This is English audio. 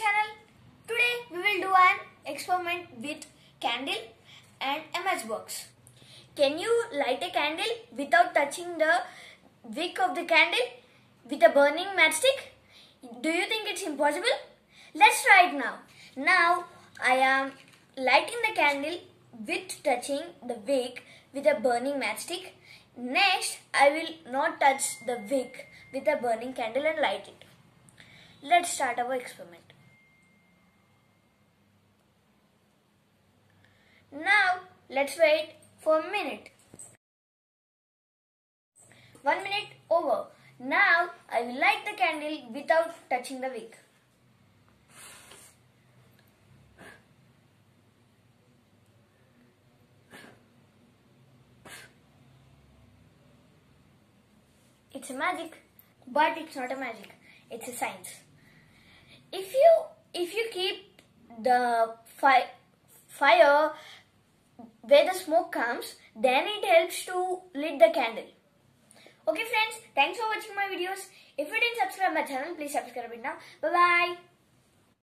channel. Today we will do an experiment with candle and a matchbox. Can you light a candle without touching the wick of the candle with a burning matchstick? Do you think it's impossible? Let's try it now. Now I am lighting the candle with touching the wick with a burning matchstick. Next I will not touch the wick with a burning candle and light it. Let's start our experiment. Now let's wait for a minute. One minute over. Now I will light the candle without touching the wick. It's a magic, but it's not a magic. It's a science. If you if you keep the fi- fire where the smoke comes, then it helps to lit the candle. Okay friends, thanks for watching my videos. If you didn't subscribe my channel, please subscribe it now. Bye bye.